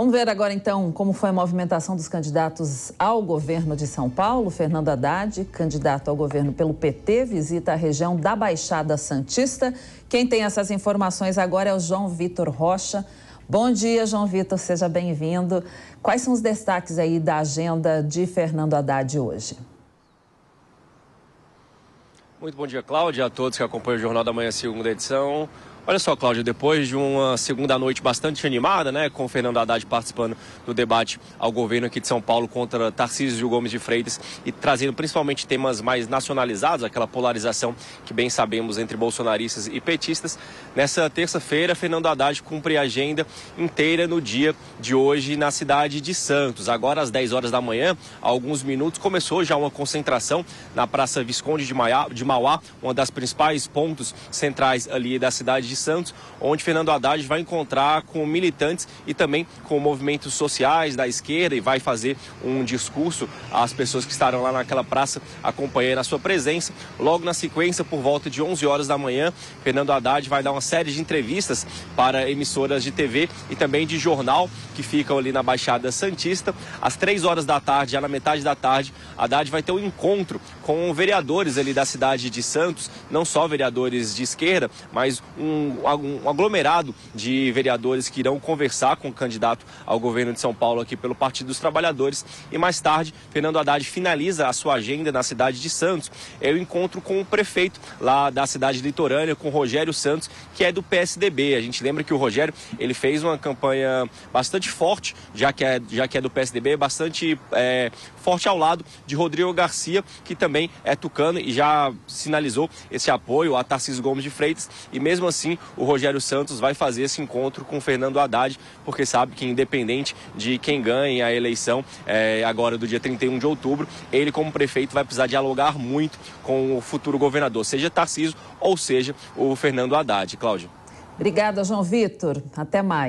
Vamos ver agora então como foi a movimentação dos candidatos ao governo de São Paulo. Fernando Haddad, candidato ao governo pelo PT, visita a região da Baixada Santista. Quem tem essas informações agora é o João Vitor Rocha. Bom dia, João Vitor, seja bem-vindo. Quais são os destaques aí da agenda de Fernando Haddad hoje? Muito bom dia, Cláudia, a todos que acompanham o Jornal da Manhã, segunda edição. Olha só, Cláudio, depois de uma segunda noite bastante animada, né, com o Fernando Haddad participando do debate ao governo aqui de São Paulo contra Tarcísio Gomes de Freitas e trazendo principalmente temas mais nacionalizados, aquela polarização que bem sabemos entre bolsonaristas e petistas, nessa terça-feira, Fernando Haddad cumpre a agenda inteira no dia de hoje na cidade de Santos. Agora, às 10 horas da manhã, há alguns minutos, começou já uma concentração na Praça Visconde de Mauá, uma das principais pontos centrais ali da cidade de Santos, onde Fernando Haddad vai encontrar com militantes e também com movimentos sociais da esquerda e vai fazer um discurso às pessoas que estarão lá naquela praça acompanhando a sua presença. Logo na sequência, por volta de 11 horas da manhã, Fernando Haddad vai dar uma série de entrevistas para emissoras de TV e também de jornal que ficam ali na Baixada Santista. Às 3 horas da tarde, já na metade da tarde, Haddad vai ter um encontro com vereadores ali da cidade de Santos, não só vereadores de esquerda, mas um aglomerado de vereadores que irão conversar com o candidato ao governo de São Paulo aqui pelo Partido dos Trabalhadores. E mais tarde, Fernando Haddad finaliza a sua agenda na cidade de Santos. É o encontro com o prefeito lá da cidade litorânea, com Rogério Santos, que é do PSDB. A gente lembra que o Rogério ele fez uma campanha bastante forte, já que é, já que é do PSDB, bastante é, forte ao lado de Rodrigo Garcia, que também é tucano e já sinalizou esse apoio a Tarcísio Gomes de Freitas. E mesmo assim, sim o Rogério Santos vai fazer esse encontro com o Fernando Haddad, porque sabe que independente de quem ganhe a eleição é, agora do dia 31 de outubro, ele como prefeito vai precisar dialogar muito com o futuro governador, seja Tarcísio ou seja o Fernando Haddad. Cláudio. Obrigada, João Vitor. Até mais.